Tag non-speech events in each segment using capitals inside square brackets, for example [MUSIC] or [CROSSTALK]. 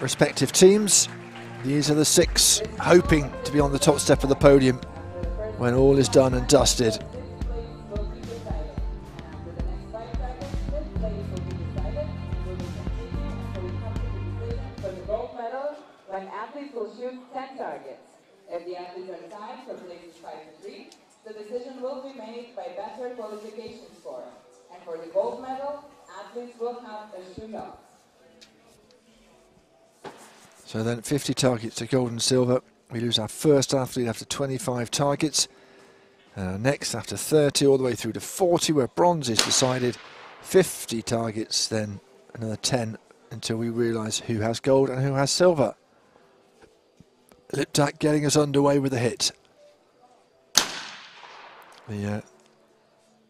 respective teams. These are the six hoping to be on the top step of the podium when all is done and dusted. So then 50 targets to gold and silver. We lose our first athlete after 25 targets. Next after 30 all the way through to 40 where bronze is decided. 50 targets then another 10 until we realise who has gold and who has silver. Liptak getting us underway with a hit. The uh,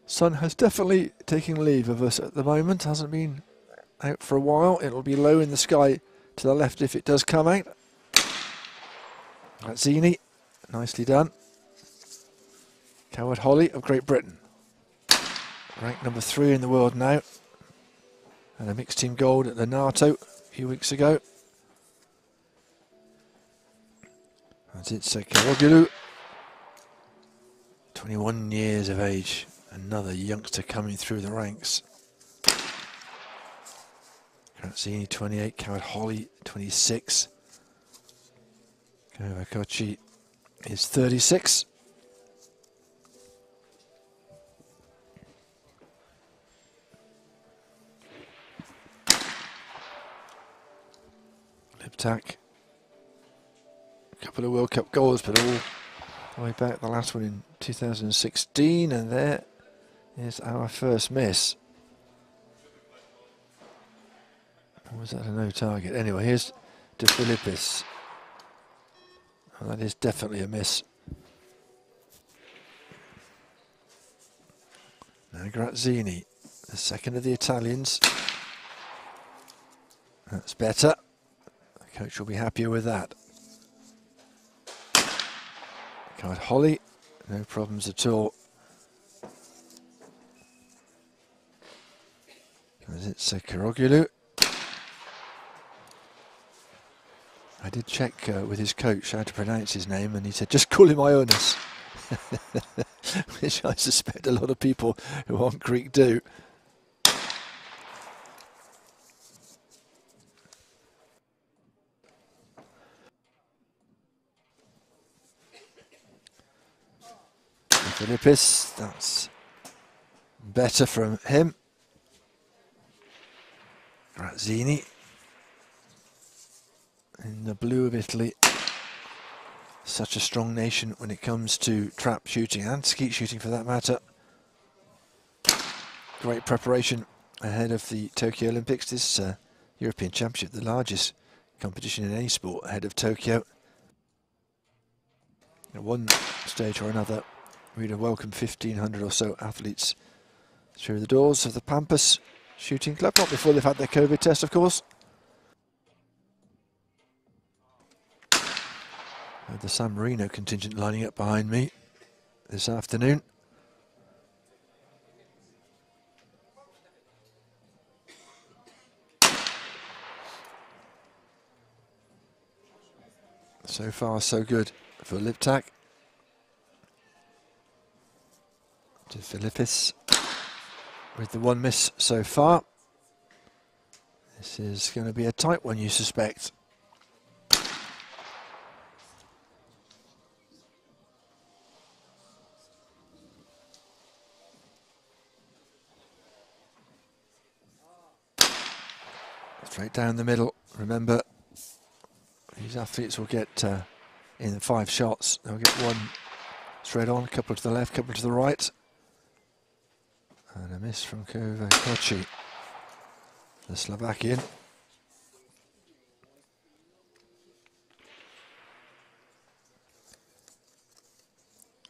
sun has definitely taken leave of us at the moment. Hasn't been out for a while. It'll be low in the sky to the left if it does come out. That's Zini. Nicely done. Coward-Holley of Great Britain. Ranked number three in the world now. And a mixed team gold at the NATO a few weeks ago. That's it, Sekirogulu. 21 years of age. Another youngster coming through the ranks. Grazini, 28. Coward-Holley, 26. Kovačócy is 36. Liptak a couple of World Cup goals, but all the way back. The last one in 2016, and there is our first miss. Or was that a no target? Anyway, here's De Filippis. Well, that is definitely a miss. Now Grazini, the second of the Italians. That's better. The coach will be happier with that. Coward-Holley, no problems at all. Is it Sekirogulu? I did check uh, with his coach how to pronounce his name and he said, just call him Ionis. [LAUGHS] Which I suspect a lot of people who aren't Greek do. Filippis, that's better from him. Grazini in the blue of Italy. Such a strong nation when it comes to trap shooting and skeet shooting for that matter. Great preparation ahead of the Tokyo Olympics. This uh, European Championship, the largest competition in any sport ahead of Tokyo. At one stage or another, We'd have welcomed 1,500 or so athletes through the doors of the Pampas Shooting Club, not before they've had their COVID test, of course. Uh, the San Marino contingent lining up behind me this afternoon. So far, so good for Liptak. De Filippis with the one miss so far. This is going to be a tight one, you suspect. Straight down the middle. Remember, these athletes will get uh, in five shots. They'll get one straight on, a couple to the left, a couple to the right. And a miss from Kovačócy, the Slovakian.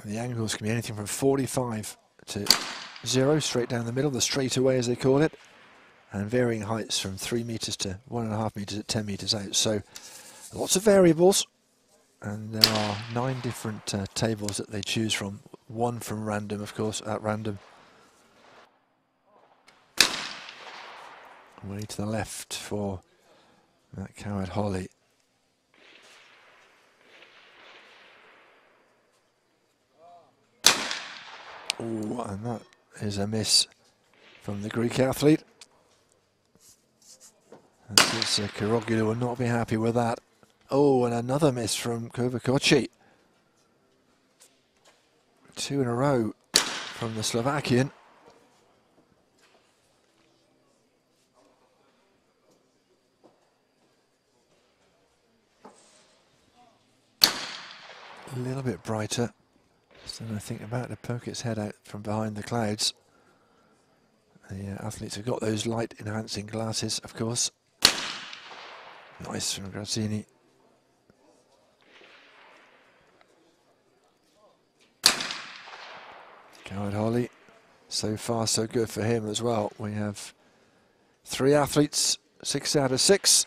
The angles can be anything from 45 to 0, straight down the middle, the straightaway as they call it, and varying heights from 3 metres to 1.5 metres at 10 metres out. So lots of variables, and there are nine different uh, tables that they choose from, one from random, of course, at random. Way to the left for That Coward-Holley. Oh, and that is a miss from the Greek athlete. Kuroglu will not be happy with that. Oh, and another miss from Kovačócy. Two in a row from the Slovakian. A little bit brighter. So I think about to poke its head out from behind the clouds. The uh, athletes have got those light enhancing glasses, of course. Nice from Grazini. Coward Holly. So far, so good for him as well. We have three athletes, six out of six.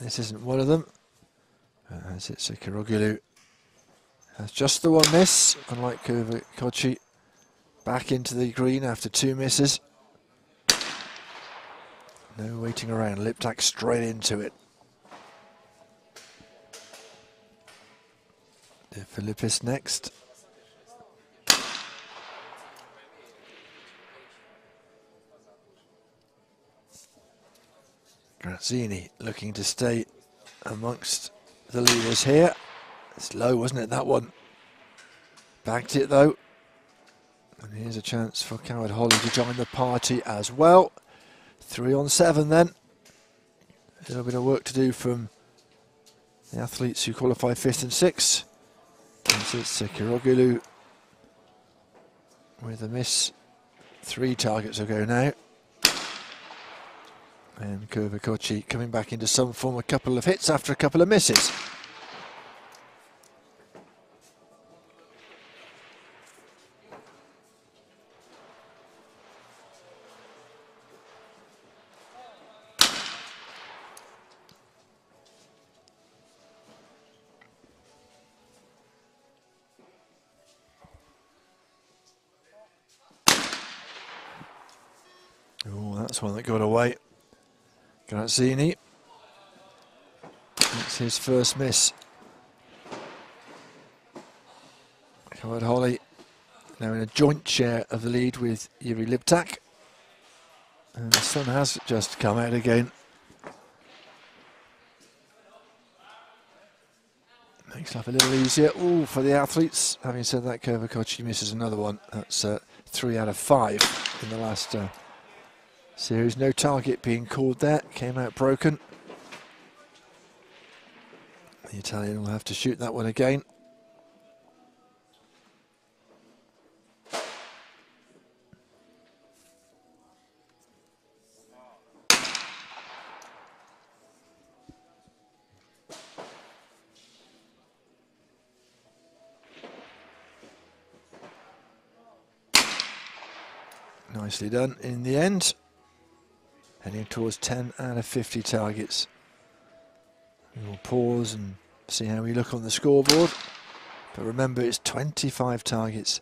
This isn't one of them. Uh, as it's a Kuroglu. Has just the one miss, unlike Kovačócy. Back into the green after two misses. No waiting around. Liptak straight into it. De Filippis next. Grazini looking to stay amongst the leaders here. It's low, wasn't it, that one? Backed it though. And here's a chance for Coward-Holley to join the party as well. Three on seven then. A little bit of work to do from the athletes who qualify fifth and sixth. And it's Kirogulu with a miss. Three targets ago now. And Kovačócy coming back into some form, a couple of hits after a couple of misses. Grazini. That's his first miss. Coward-Holley now in a joint share of the lead with Yuri Liptak. And the sun has just come out again. Makes life a little easier. Oh, for the athletes. Having said that, Kovačócy misses another one. That's uh, three out of five in the last uh, series. No target being called there. Came out broken. The Italian will have to shoot that one again. Nicely done in the end. Heading towards 10 out of 50 targets. We will pause and see how we look on the scoreboard. But remember, it's 25 targets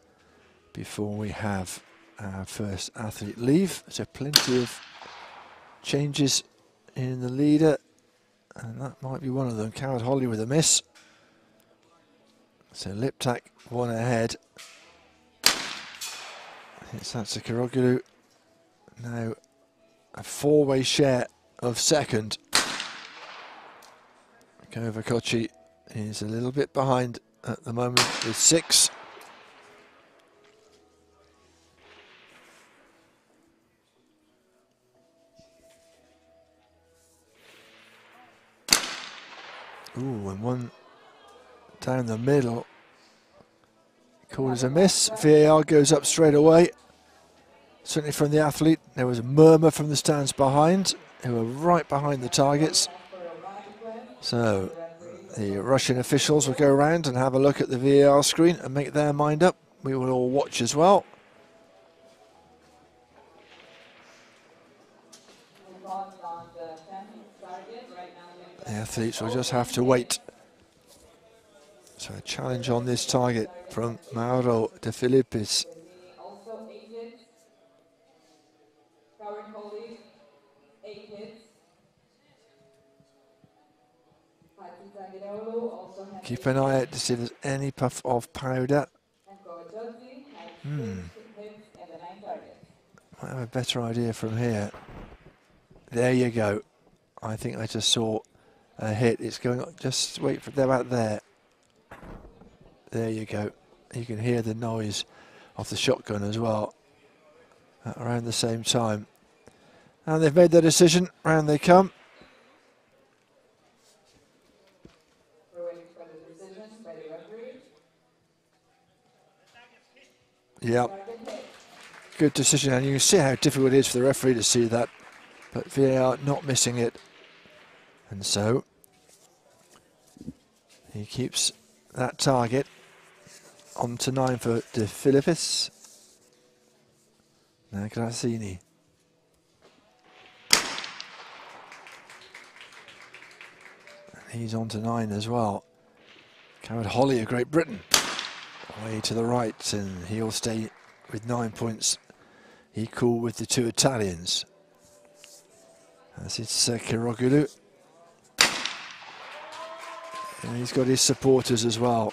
before we have our first athlete leave. So plenty of changes in the leader. And that might be one of them. Coward-Holley with a miss. So Liptak one ahead. It's Satsukarogulu. Now a four-way share of second. Kovačócy is a little bit behind at the moment with six. Ooh, and one down the middle. Called as a miss. VAR goes up straight away. Certainly from the athlete. There was a murmur from the stands behind, who were right behind the targets. So the Russian officials will go around and have a look at the VAR screen and make their mind up. We will all watch as well. The athletes will just have to wait. So a challenge on this target from Mauro De Filippis. Keep an eye out to see if there's any puff of powder. Hmm. Might have a better idea from here. There you go. I think I just saw a hit. It's going on. Just wait for them out there. There you go. You can hear the noise of the shotgun as well. At around the same time. And they've made their decision. Round they come. We're waiting for the decision by the referee. Yep. Good decision. And you can see how difficult it is for the referee to see that. But VAR not missing it. And so he keeps that target on to nine for De Filippis. Now Grazini. He's on to nine as well. Coward-Holley of Great Britain. Way to the right, and he'll stay with nine points He equal with the two Italians. As it's uh. And he's got his supporters as well.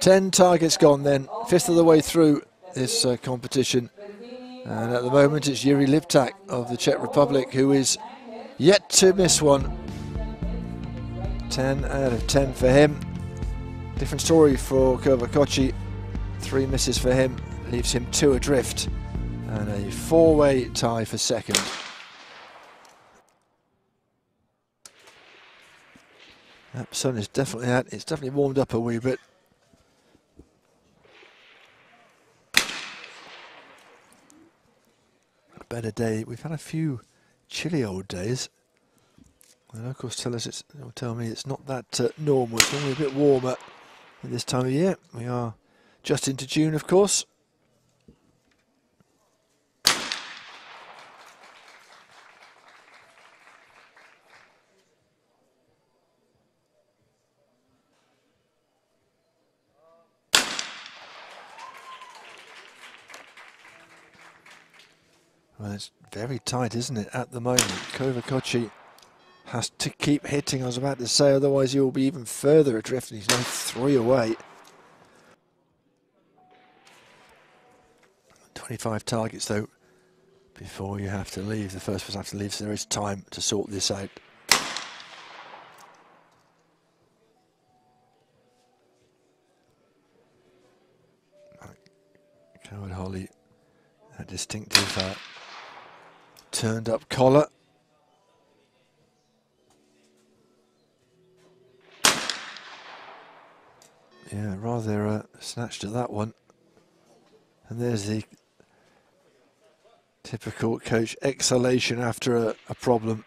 10 targets, gone then, fifth of the way through this uh, competition. And at the moment it's Yuri Liptak of the Czech Republic who is yet to miss one. 10 out of 10 for him. Different story for Kovačócy. Three misses for him, leaves him two adrift. And a four-way tie for second. That sun is definitely out. It's definitely warmed up a wee bit. A better day. We've had a few chilly old days. Of course, tell us it's tell me it's not that uh, normal. It's normally a bit warmer at this time of year. We are just into June, of course. Well, it's very tight, isn't it, at the moment? Kovačócy has to keep hitting, I was about to say, otherwise he will be even further adrift, and he's now three away. 25 targets, though, before you have to leave. The first person have to leave, so there is time to sort this out. Coward Holly, a distinctive uh, turned up collar. Yeah, rather uh, snatched at that one. And there's the typical coach exhalation after a, a problem.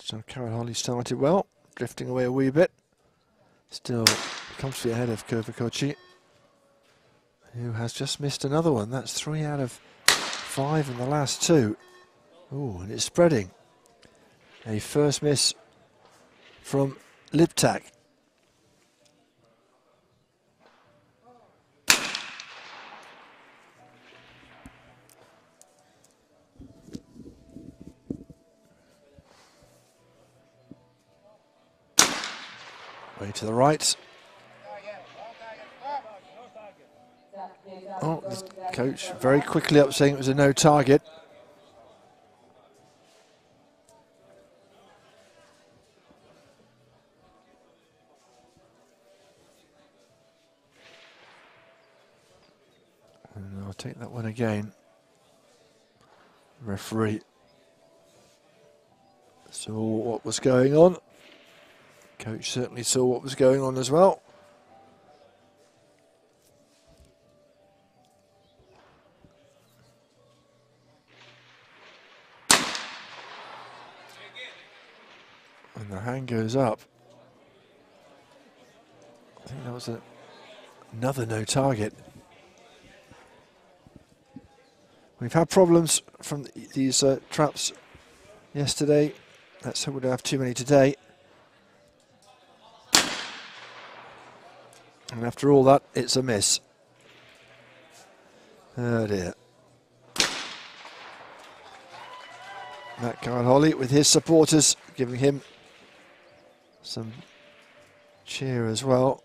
So Coward-Holley started well, drifting away a wee bit. Still comfortably ahead of Kovačócy, who has just missed another one. That's three out of five in the last two. Oh, and it's spreading. A first miss from Liptak. Way to the right. Oh, the coach very quickly up saying it was a no target. And I'll take that one again. Referee saw what was going on. Coach certainly saw what was going on as well. And the hand goes up. I think that was a, another no target. We've had problems from th- these uh, traps yesterday. Let's hope we don't have too many today. And after all that, it's a miss. Oh dear. Matt Holly with his supporters giving him some cheer as well.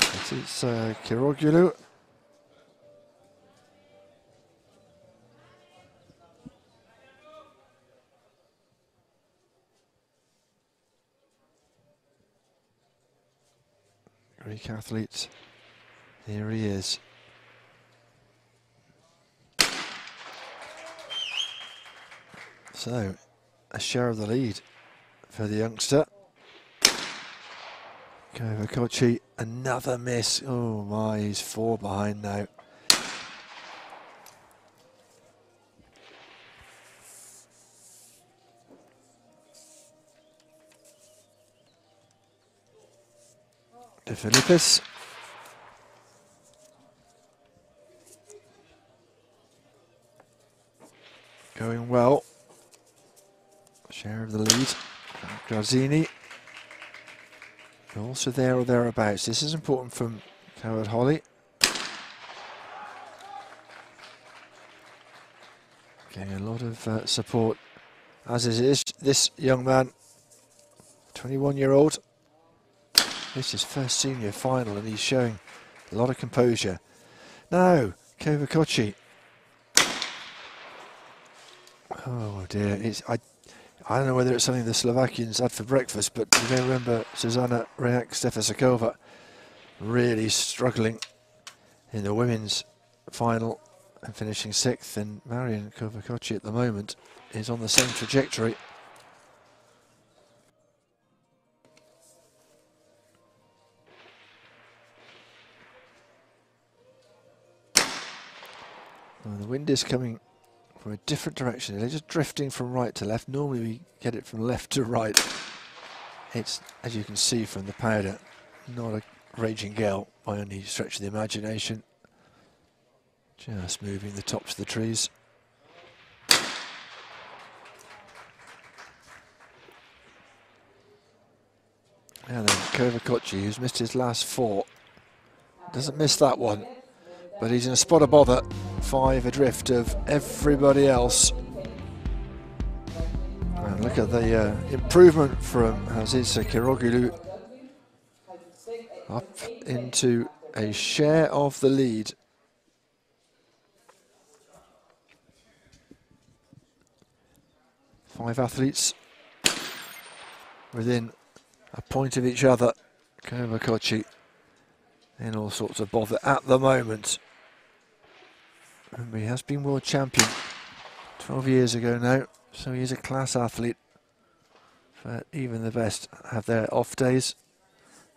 It's uh, Kirogulu. Greek athlete. Here he is. So, a share of the lead for the youngster. Kovačócy, another miss. Oh my, he's four behind now. De Filippis. Going well. Share of the lead. Grazini. Also there or thereabouts. This is important from Coward-Holley. Getting a lot of uh, support, as is this young man, 21 year old. This is first senior final and he's showing a lot of composure. Now, Kovačócy. Oh dear, it's, I I don't know whether it's something the Slovakians had for breakfast, but you may remember Susanna Rehák Štefečeková really struggling in the women's final and finishing sixth, and Marian Kovačócy at the moment is on the same trajectory. Well, the wind is coming from a different direction. They're just drifting from right to left. Normally we get it from left to right. It's, as you can see from the powder, not a raging gale by any stretch of the imagination. Just moving the tops of the trees. And then Kovačócy, who's missed his last four, doesn't miss that one but he's in a spot of bother, five adrift of everybody else. And look at the uh, improvement from Aziz Kirogulu up into a share of the lead. Five athletes within a point of each other. Kovačócy in all sorts of bother at the moment. Remember, he has been world champion 12 years ago now, so he is a class athlete. But even the best have their off days,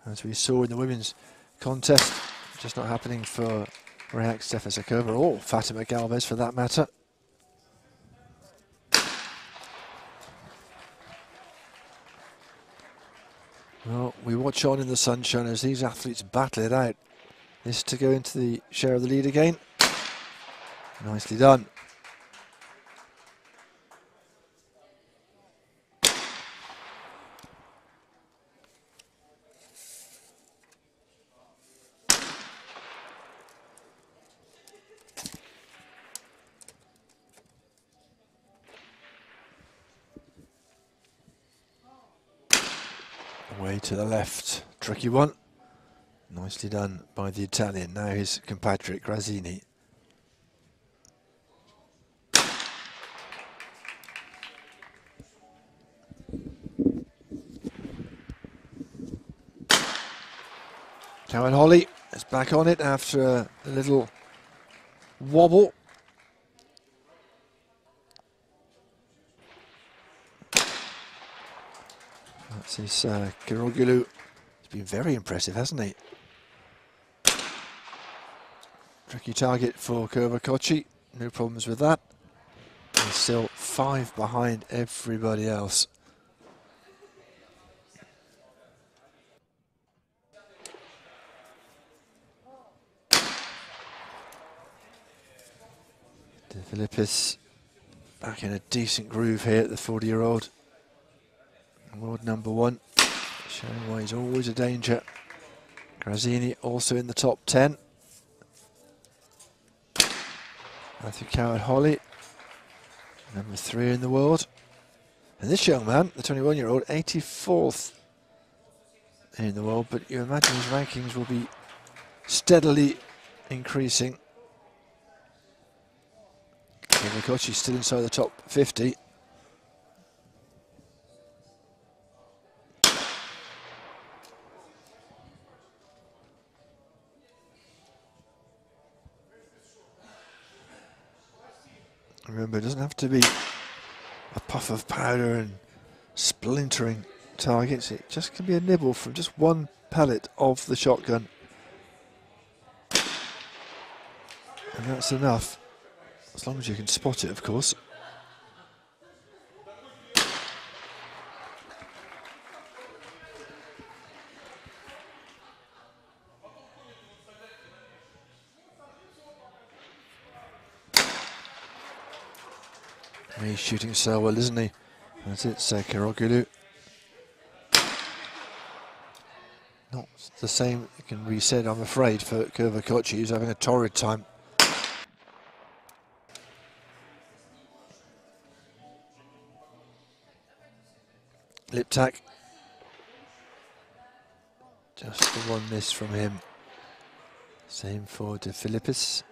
as we saw in the women's contest. Just not happening for Rehák Štefečeková or Fatima Galvez for that matter. Well, we watch on in the sunshine as these athletes battle it out. This to go into the share of the lead again. Nicely done. Way to the left, tricky one. Nicely done by the Italian. Now his compatriot Grazini. Coward-Holley is back on it after a, a little wobble. That's his uh, Kirogulu. He's been very impressive, hasn't he? Tricky target for Kovačócy. No problems with that. He's still five behind everybody else. Filippis back in a decent groove here, at the 40 year old. World number one, showing why he's always a danger. Grazini also in the top 10. Matthew Coward-Holley, number three in the world. And this young man, the 21 year old, 84th in the world, but you imagine his rankings will be steadily increasing. Kochi still inside the top 50. Remember, it doesn't have to be a puff of powder and splintering targets. It just can be a nibble from just one pellet of the shotgun. And that's enough, as long as you can spot it, of course. He's shooting so well, isn't he? That's it, Sekirogulu. Not the same can be said, I'm afraid, for Kovačócy, who's having a torrid time. Liptak. Just the one miss from him. Same for De Philippis.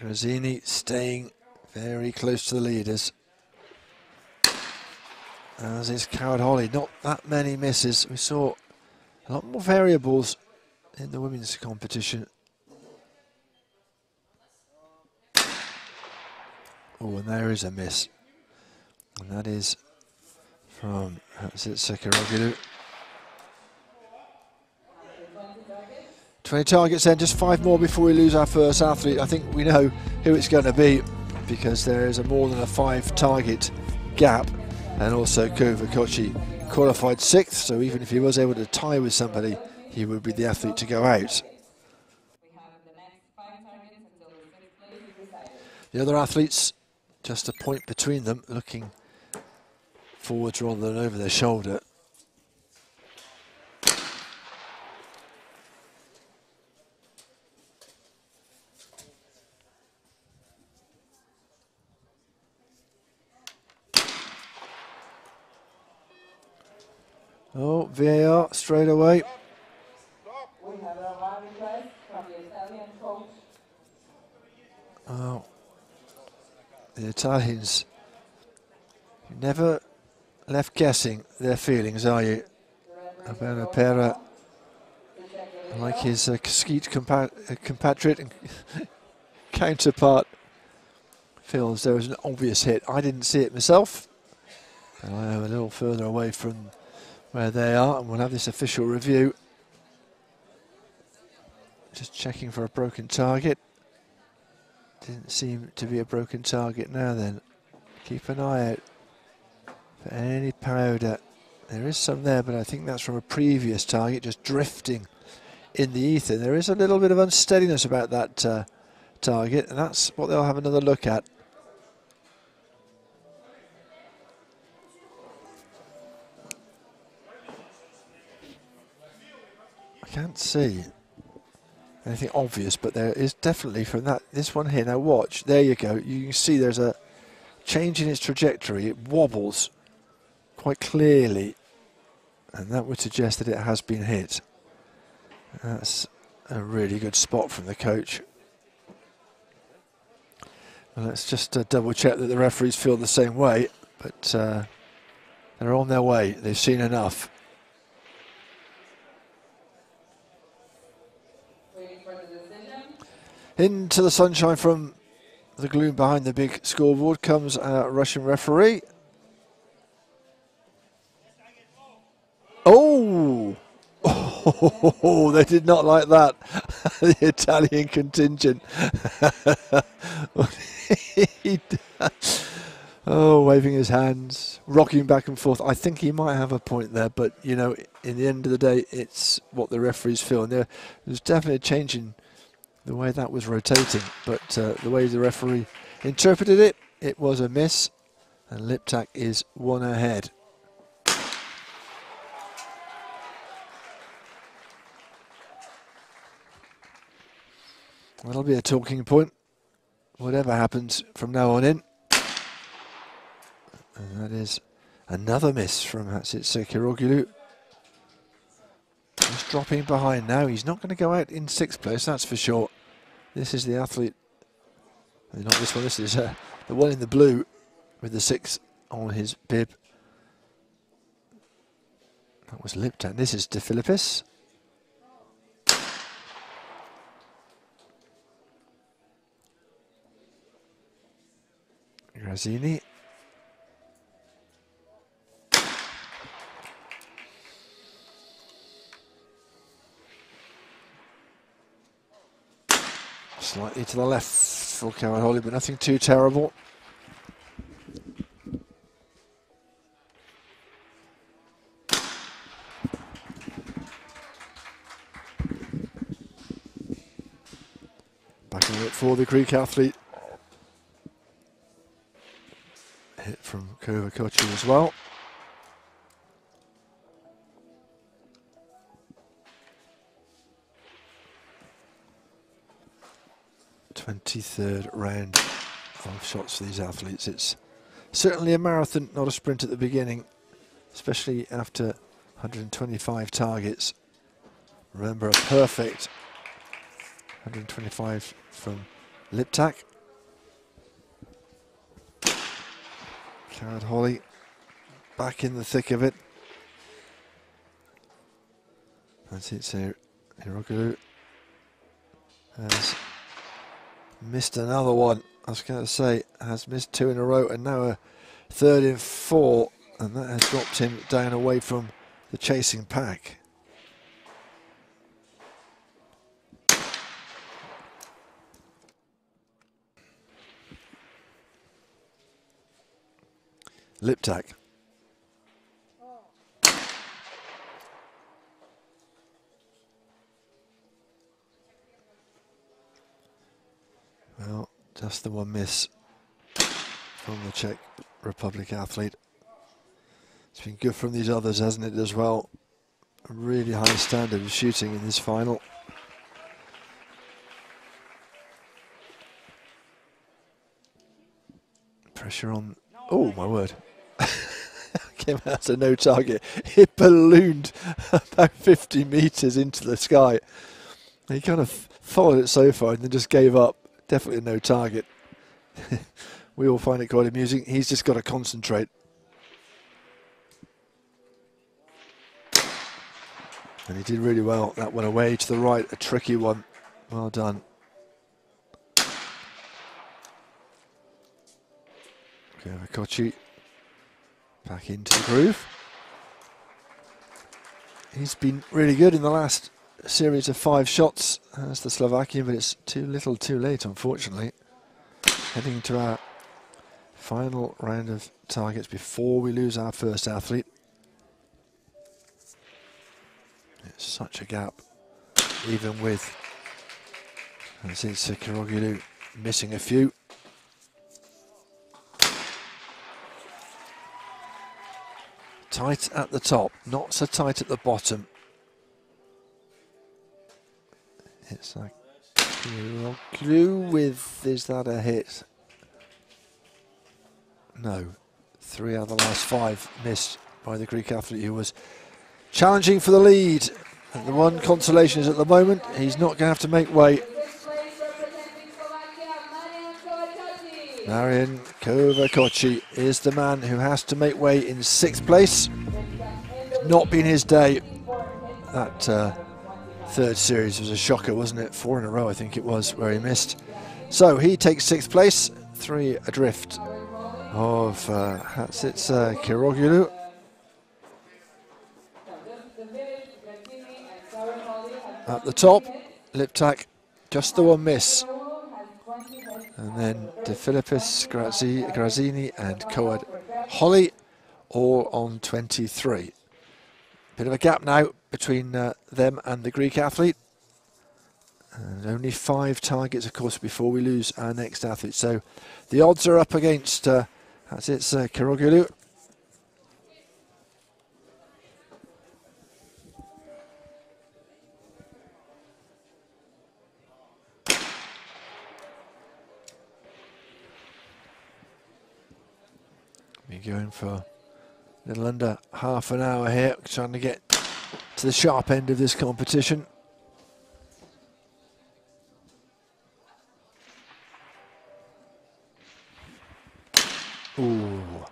Grazini staying very close to the leaders. As is Coward-Holley. Not that many misses. We saw a lot more variables in the women's competition. Oh, and there is a miss. And that is from Hatsit Sekirogulu. 20 targets then, just five more before we lose our first athlete. I think we know who it's going to be because there is a more than a five target gap and also Kovačócy qualified sixth so even if he was able to tie with somebody he would be the athlete to go out. The other athletes just a point between them looking forwards rather than over their shoulder. Oh, VAR straight away. We have a VAR request from the Italian coach. Oh, the Italians. You never left guessing their feelings, are you? Albano Pera, like his uh, skeet compa uh, compatriot and [LAUGHS] counterpart, feels there was an obvious hit. I didn't see it myself. And I am a little further away from where they are, and we'll have this official review. Just checking for a broken target. Didn't seem to be a broken target now then. Keep an eye out for any powder. There is some there, but I think that's from a previous target, just drifting in the ether. There is a little bit of unsteadiness about that uh, target, and that's what they'll have another look at. I can't see anything obvious, but there is definitely from that this one here. Now watch, there you go. You can see there's a change in its trajectory. It wobbles quite clearly, and that would suggest that it has been hit. That's a really good spot from the coach. Well, let's just uh, double check that the referees feel the same way, but uh, they're on their way. They've seen enough. Into the sunshine from the gloom behind the big scoreboard comes a Russian referee. Oh! [LAUGHS] Oh, they did not like that. [LAUGHS] the Italian contingent. [LAUGHS] oh, waving his hands, rocking back and forth. I think he might have a point there, but you know, in the end of the day, it's what the referees feel. And there, there's definitely a change in the way that was rotating, but uh, the way the referee interpreted it, it was a miss, and Liptak is one ahead. That'll be a talking point, whatever happens from now on in. And that is another miss from Hatsitsa He's dropping behind now. He's not going to go out in sixth place, that's for sure. This is the athlete. Not this one, this is uh, the one in the blue with the six on his bib. That was Liptak. This is De Filippis. Grazini. Slightly to the left for Holly, but nothing too terrible. Back on it for the Greek athlete. Hit from Kovakochi as well. 23rd round of shots for these athletes. It's certainly a marathon, not a sprint at the beginning, especially after 125 targets. Remember, a perfect 125 from Liptak. Coward-Holley back in the thick of it. That's it, so Hiroguru has missed another one. I was going to say, has missed two in a row and now a third in four, and that has dropped him down away from the chasing pack. Liptak. Well, just the one miss from the Czech Republic athlete. It's been good from these others, hasn't it, as well? A really high standard of shooting in this final. Pressure on. Oh, my word. [LAUGHS] Came out a no target. It ballooned about 50 metres into the sky. He kind of followed it so far and then just gave up definitely no target. [LAUGHS] we all find it quite amusing. He's just got to concentrate. And he did really well. That went away to the right, a tricky one. Well done. Okay, back into the groove. He's been really good in the last series of five shots as the Slovakian, but it's too little too late, unfortunately. Heading to our final round of targets before we lose our first athlete. It's such a gap, even with it's Kirogulu missing a few. Tight at the top, not so tight at the bottom. It's like glue with, is that a hit? No. Three out of the last five missed by the Greek athlete who was challenging for the lead. And the one consolation is at the moment, he's not going to have to make way. Marian Kovačócy is the man who has to make way in sixth place. It's Not been his day. That uh, third series was a shocker, wasn't it? Four in a row, I think it was, where he missed. So he takes sixth place, three adrift of uh, Hatsitsa Kirogulu. At the top, Liptak, just the one miss. And then De Filippis, Grazini and Coad Holly all on 23. Bit of a gap now between uh, them and the Greek athlete. And only five targets, of course, before we lose our next athlete. So the odds are up against, uh, that's it, uh, Karogulu. We're going for a little under half an hour here, trying to get to the sharp end of this competition. Ooh,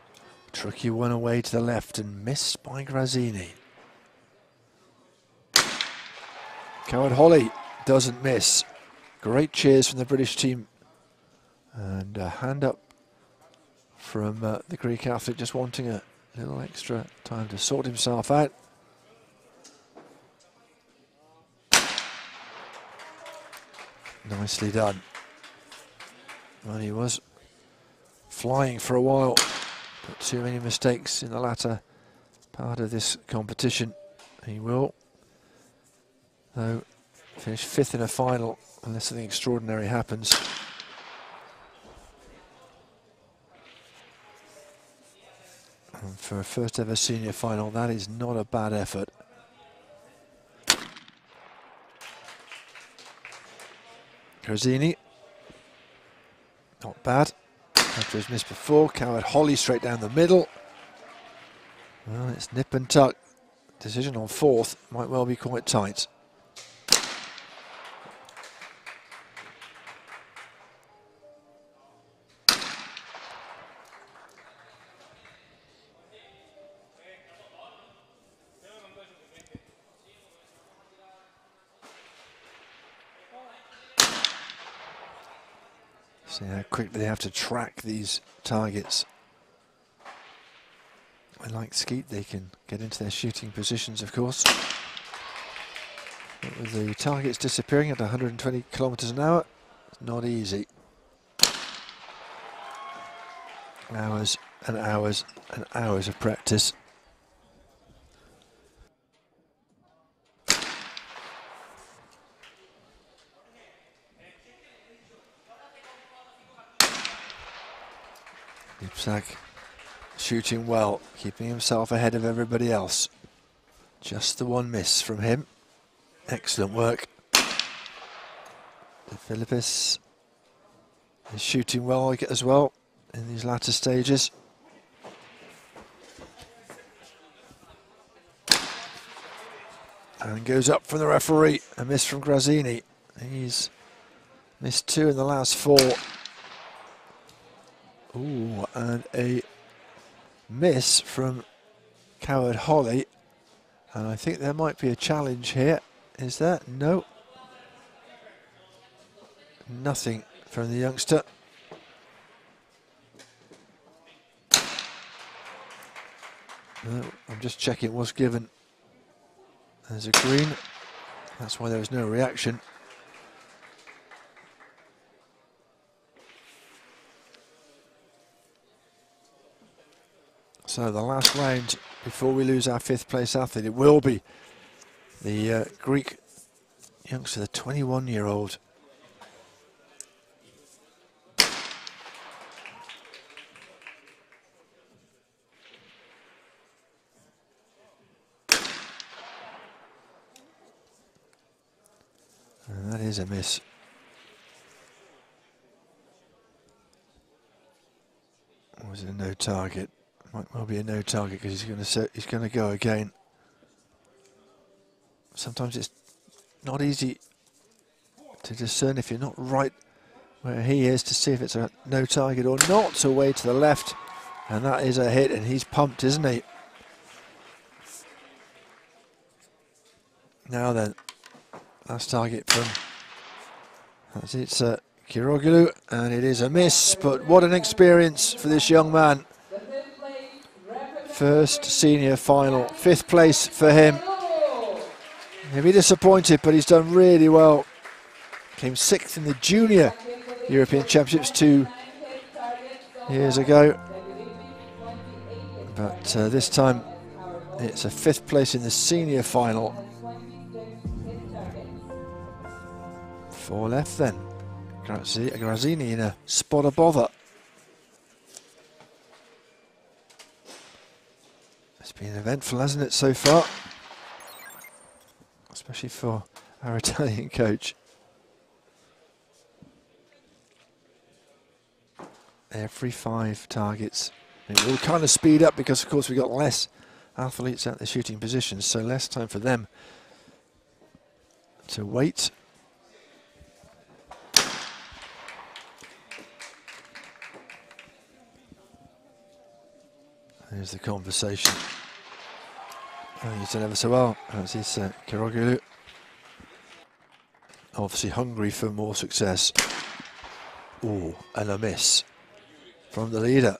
tricky one away to the left and missed by Grazini. Coward Holly doesn't miss. Great cheers from the British team. And a hand up from uh, the Greek athlete just wanting a little extra time to sort himself out. Nicely done. Well, he was flying for a while, but too many mistakes in the latter part of this competition. He will, though, finish fifth in a final unless something extraordinary happens. And for a first ever senior final, that is not a bad effort. Grazini, not bad. After his miss before, Coward-Holley straight down the middle. Well, it's nip and tuck. Decision on fourth might well be quite tight. To track these targets. And like Skeet, they can get into their shooting positions, of course. But with the targets disappearing at 120 kilometers an hour, it's not easy. Hours and hours and hours of practice. Liptak shooting well, keeping himself ahead of everybody else. Just the one miss from him. Excellent work. Filippis is shooting well as well in these latter stages. And goes up from the referee, a miss from Grazini. He's missed two in the last four. Ooh, and a miss from Coward-Holley. And I think there might be a challenge here. Is there? No. Nothing from the youngster. No, I'm just checking what's given. There's a green. That's why there was no reaction. So the last round before we lose our fifth place athlete, it will be the uh, Greek youngster, the 21 year old. And that is a miss. was it no target? Might well be a no target because he's going to he's going to go again. Sometimes it's not easy to discern if you're not right where he is to see if it's a no target or not. Away to the left, and that is a hit, and he's pumped, isn't he? Now then, last target from that's it's uh, Kirogulu, and it is a miss. But what an experience for this young man. First senior final, fifth place for him. He'll be disappointed, but he's done really well. Came sixth in the junior European Championships two years ago. But uh, this time it's a fifth place in the senior final. Four left then. Grazini in a spot of bother. Been eventful, hasn't it, so far? Especially for our [LAUGHS] Italian coach. Every five targets It will kind of speed up because, of course, we've got less athletes at the shooting positions, so less time for them to wait. There's the conversation. He's done ever so well. That's his uh, Kirogulu. Obviously hungry for more success. Oh, and a miss from the leader.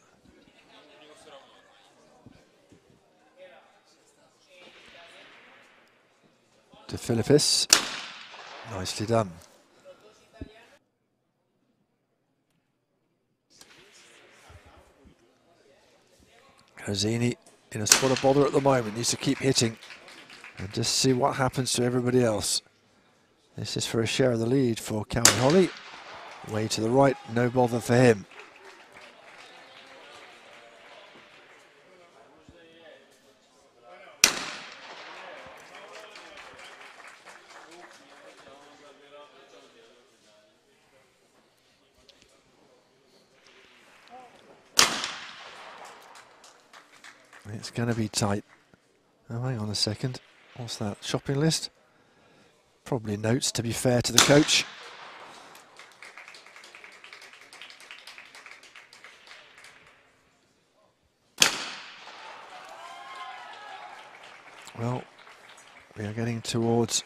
De Filippis. Nicely done. Rosini in a spot of bother at the moment, needs to keep hitting and just see what happens to everybody else. This is for a share of the lead for Cowan Holly. Way to the right, no bother for him. It's going to be tight. Oh, hang on a second. What's that? Shopping list? Probably notes, to be fair to the coach. Well, we are getting towards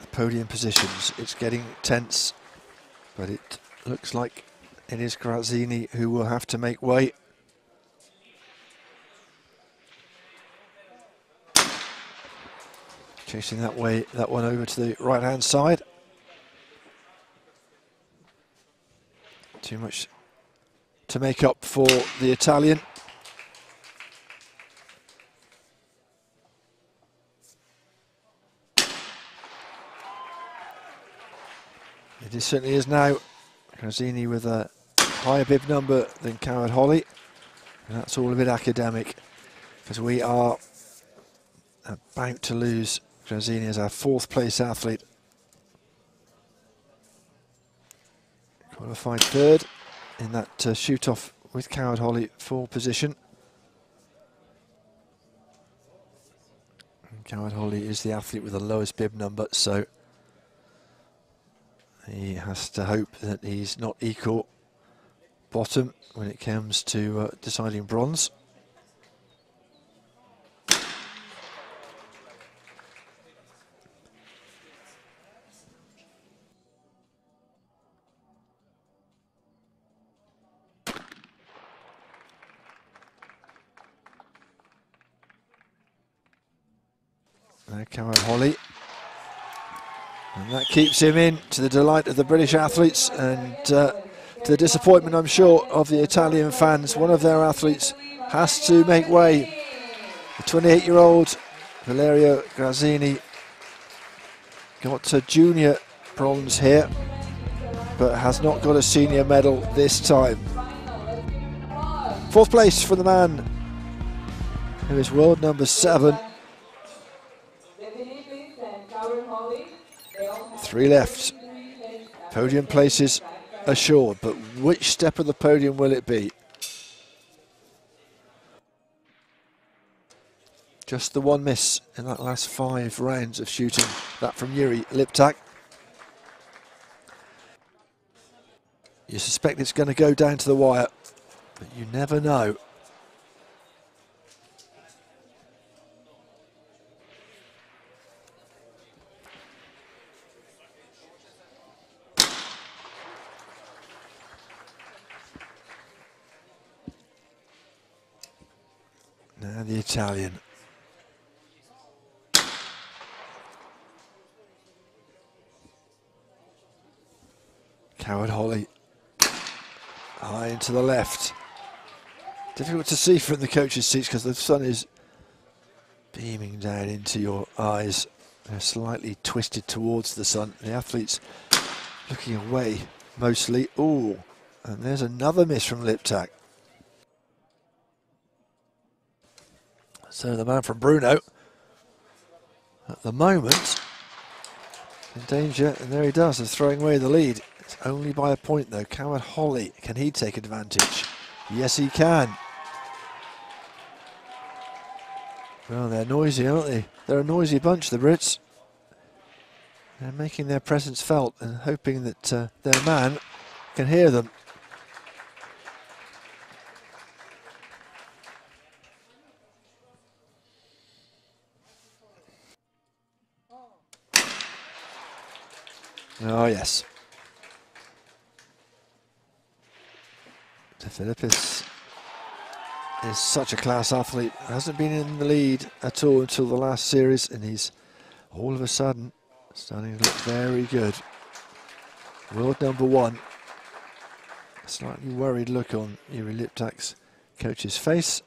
the podium positions. It's getting tense, but it looks like it is Grazini who will have to make way. Chasing that way, that one over to the right hand side. Too much to make up for the Italian. It certainly is now. Grazini with a higher bib number than Coward-Holley. And that's all a bit academic because we are about to lose Grazini is our fourth place athlete. Qualified third in that uh, shoot off with Coward-Holley for position. And Coward-Holley is the athlete with the lowest bib number, so he has to hope that he's not equal bottom when it comes to uh, deciding bronze. Coward-Holley. And that keeps him in to the delight of the British athletes and uh, to the disappointment, I'm sure, of the Italian fans. One of their athletes has to make way. The 28-year-old Valerio Grazini got a junior bronze here, but has not got a senior medal this time. Fourth place for the man who is world number seven. Three left. Podium places assured, but which step of the podium will it be? Just the one miss in that last five rounds of shooting. That from Yuri Liptak. You suspect it's going to go down to the wire, but you never know. Now the Italian. Coward-Holley. Into the left. Difficult to see from the coach's seats because the sun is beaming down into your eyes. They're slightly twisted towards the sun. The athletes looking away mostly. Oh, and there's another miss from Liptak. So the man from Brno at the moment, in danger, and there he does, is throwing away the lead. It's only by a point though. Coward-Holley, can he take advantage? Yes, he can. Well, they're noisy, aren't they? They're a noisy bunch, the Brits. They're making their presence felt and hoping that uh, their man can hear them. Oh, yes. Filippis is such a class athlete. Hasn't been in the lead at all until the last series, and he's all of a sudden starting to look very good. World number one. A slightly worried look on Jiri Liptak's coach's face.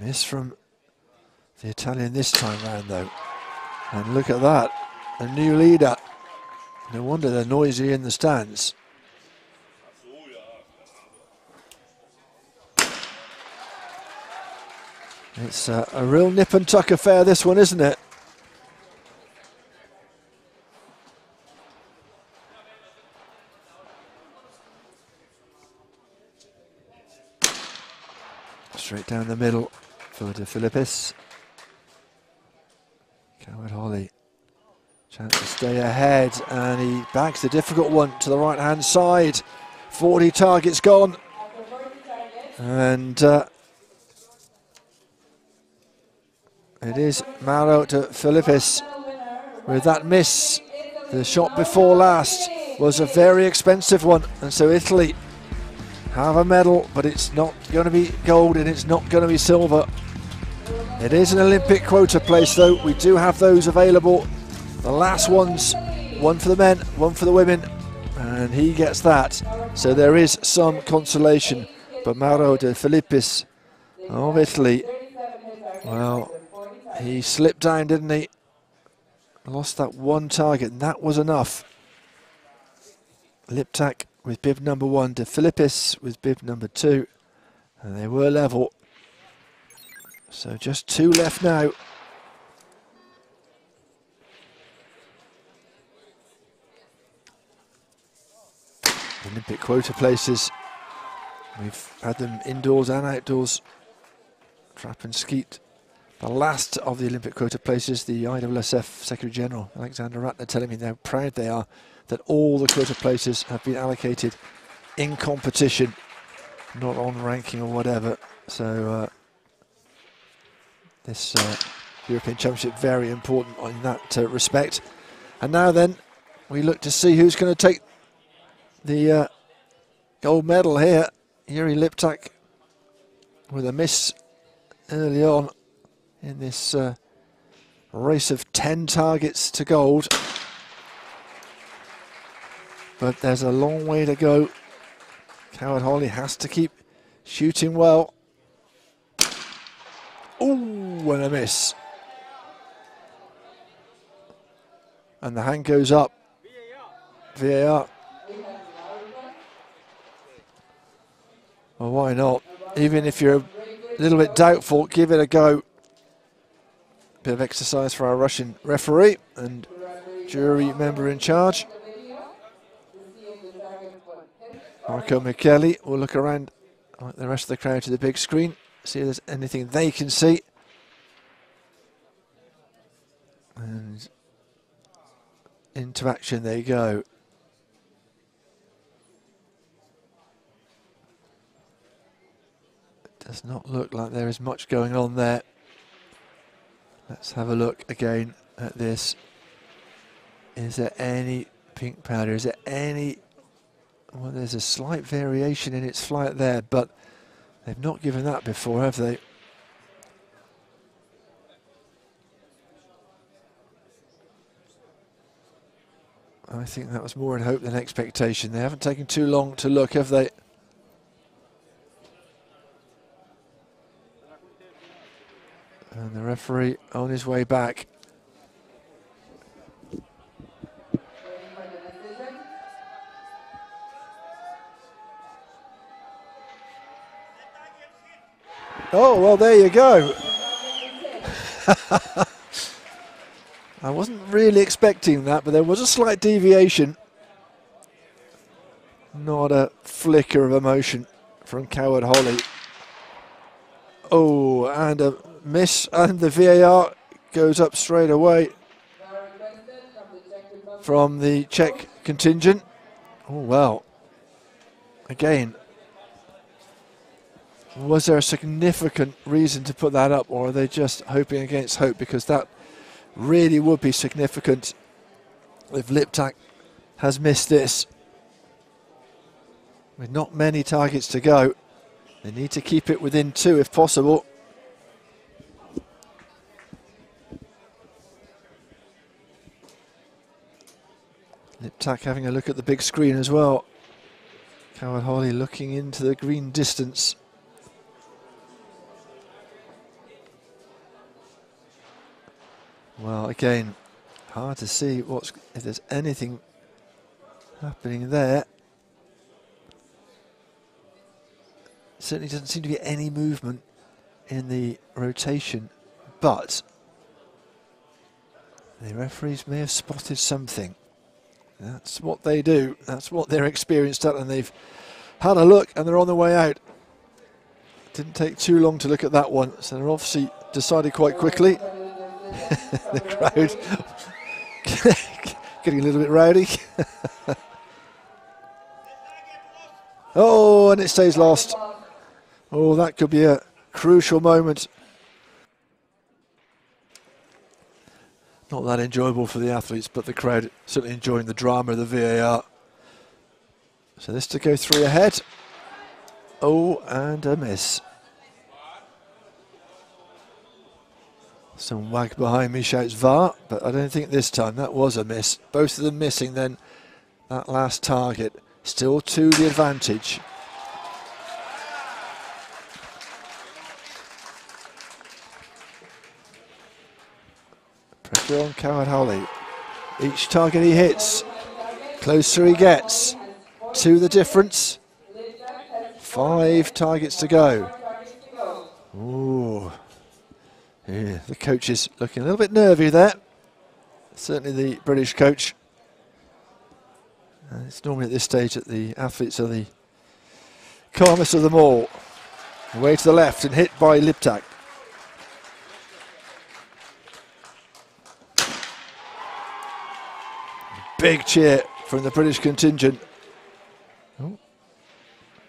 Miss from the Italian this time round though. And look at that, a new leader. No wonder they're noisy in the stands. It's a, a real nip and tuck affair this one, isn't it? Straight down the middle for De Filippis. Coward-Holley. Chance to stay ahead, and he bags the difficult one to the right hand side. 40 targets gone. And uh, it is Mauro to Filippis with that miss. The shot before last was a very expensive one, and so Italy have a medal, but it's not going to be gold and it's not going to be silver. It is an Olympic quota place, though. We do have those available. The last ones, one for the men, one for the women, and he gets that. So there is some consolation. But Mauro De Filippis of Italy, well, he slipped down, didn't he? Lost that one target, and that was enough. Liptak with bib number one, De Filippis with bib number two, and they were level. So just two left now. Olympic quota places. We've had them indoors and outdoors. Trap and skeet. The last of the Olympic quota places, the ISSF Secretary General, Alexander Ratner, telling me how proud they are that all the quota places have been allocated in competition, not on ranking or whatever. So uh, this uh, European Championship very important in that uh, respect. And now then, we look to see who's going to take the uh, gold medal here. Yuri Liptak with a miss early on in this uh, race of 10 targets to gold. But there's a long way to go. Coward-Holley has to keep shooting well. Ooh, and a miss. And the hand goes up. VAR. Well, why not? Even if you're a little bit doubtful, give it a go. Bit of exercise for our Russian referee and jury member in charge. Marco Micheli will look around like the rest of the crowd to the big screen, see if there's anything they can see. And into action they go. It does not look like there is much going on there. Let's have a look again at this. Is there any pink powder? Is there any well, there's a slight variation in its flight there, but they've not given that before, have they? I think that was more in hope than expectation. They haven't taken too long to look, have they? And the referee on his way back. Oh, well, there you go. [LAUGHS] I wasn't really expecting that, but there was a slight deviation. Not a flicker of emotion from Coward-Holley. Oh, and a miss, and the VAR goes up straight away from the Czech contingent. Oh, well. Again, was there a significant reason to put that up, or are they just hoping against hope? Because that really would be significant if Liptak has missed this. With not many targets to go, they need to keep it within two if possible. Liptak having a look at the big screen as well. Coward-Holley looking into the green distance. Well, again, hard to see what's if there's anything happening there. Certainly doesn't seem to be any movement in the rotation, but the referees may have spotted something. That's what they do. That's what they're experienced at, and they've had a look, and they're on their way out. Didn't take too long to look at that one, so they're obviously decided quite quickly. [LAUGHS] the crowd [LAUGHS] getting a little bit rowdy. [LAUGHS] oh, and it stays lost. Oh, that could be a crucial moment. Not that enjoyable for the athletes, but the crowd certainly enjoying the drama of the VAR. So this to go three ahead. Oh, and a miss. Some wag behind me shouts VAR, but I don't think this time that was a miss. Both of them missing then that last target. Still to the advantage. Pressure on Coward-Holley. Each target he hits, closer he gets to the difference. Five targets to go. Ooh. Yeah, the coach is looking a little bit nervy there. Certainly the British coach. Uh, it's normally at this stage that the athletes are the calmest of them all. Away to the left and hit by Liptak. Big cheer from the British contingent. Oh.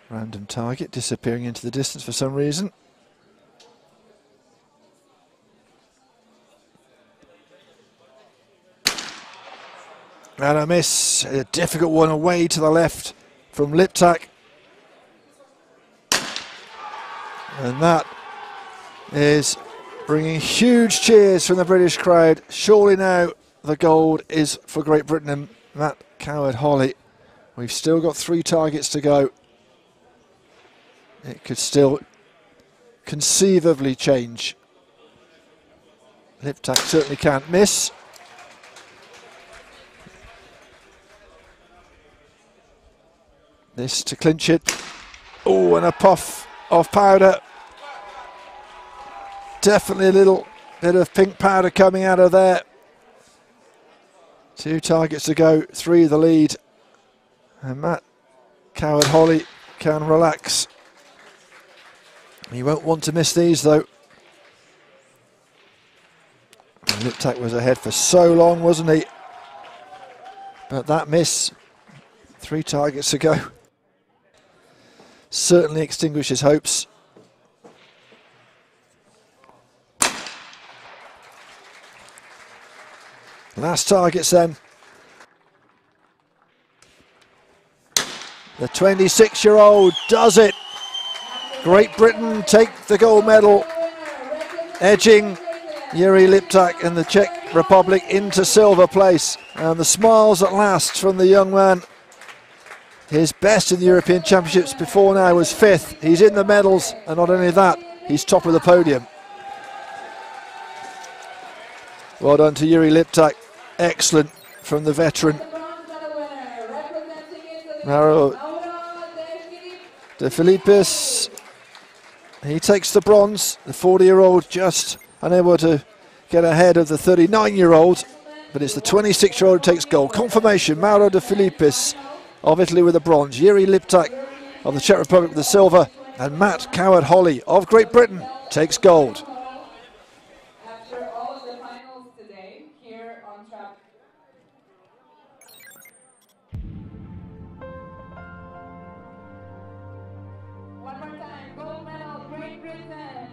Random target disappearing into the distance for some reason. And a miss, a difficult one away to the left from Liptak. And that is bringing huge cheers from the British crowd. Surely now the gold is for Great Britain and Matt Coward-Holley. We've still got three targets to go. It could still conceivably change. Liptak certainly can't miss. This to clinch it. Oh, and a puff of powder. Definitely a little bit of pink powder coming out of there. Two targets to go, three the lead. And Matt Coward-Holley can relax. He won't want to miss these though. Liptak was ahead for so long, wasn't he? But that miss, three targets to go certainly extinguishes hopes. Last targets then. The 26 year old does it. Great Britain take the gold medal, edging Yuri Liptak and the Czech Republic into silver place. And the smiles at last from the young man his best in the European Championships before now was fifth. He's in the medals, and not only that, he's top of the podium. Well done to Yuri Liptak. Excellent from the veteran. Mauro De Filippis. He takes the bronze. The 40 year old just unable to get ahead of the 39 year old. but it's the 26 year old who takes gold. Confirmation Mauro De Filippis of Italy with the bronze, Yuri Liptak of the Czech Republic with the silver, and Matt Coward-Holley of Great Britain takes gold.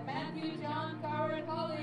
Matthew John Coward-Holley.